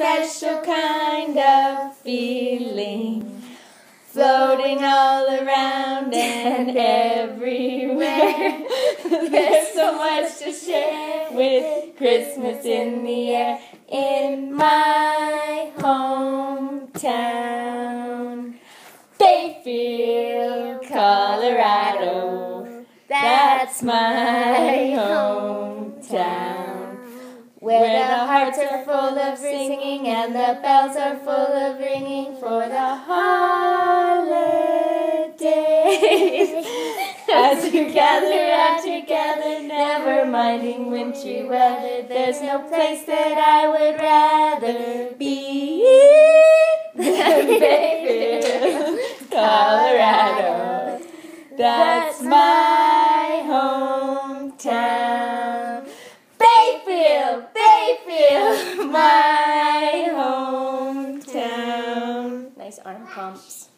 special kind of feeling. Floating all around and everywhere. There's so much to share with Christmas in the air in my hometown. Bayfield, Colorado. That's my. Where the hearts are full of singing and the bells are full of ringing for the holidays. As we gather out together, never minding wintry weather, there's no place that I would rather be than Bayfield, Colorado. That's my Nice arm pumps.